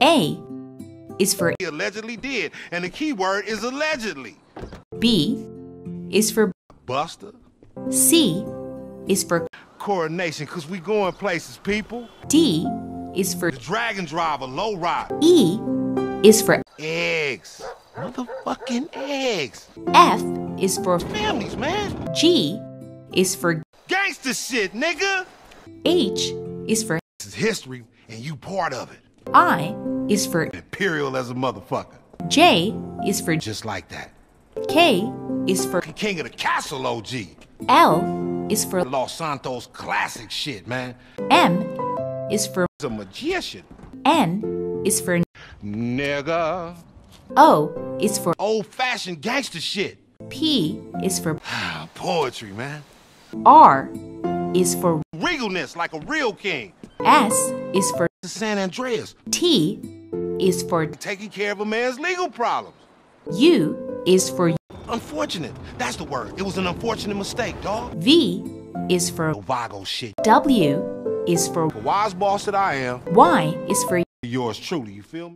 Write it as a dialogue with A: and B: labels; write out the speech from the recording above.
A: A is for
B: He allegedly did, and the key word is allegedly.
A: B is for
B: Buster.
A: C is for
B: Coronation, cause we going places, people.
A: D is for
B: Dragon Driver, low ride.
A: E is for
B: Eggs. Motherfucking eggs.
A: F is for
B: Families, man.
A: G is for
B: Gangster shit, nigga.
A: H is for
B: This is history, and you part of it.
A: I is for
B: Imperial as a motherfucker.
A: J is for
B: Just like that.
A: K is for
B: King of the castle, OG.
A: L is for
B: Los Santos classic shit, man.
A: M is for
B: a magician.
A: N is for
B: Nigga.
A: O is for
B: Old fashioned gangster shit.
A: P is for
B: Poetry, man.
A: R is for
B: Regalness like a real king.
A: S is for
B: San Andreas.
A: T is for
B: Taking care of a man's legal problems.
A: U is for
B: Unfortunate. That's the word. It was an unfortunate mistake, dog.
A: V is for
B: Vago shit.
A: W is for
B: The wise boss that I am,
A: Y is for
B: yours truly, you feel me?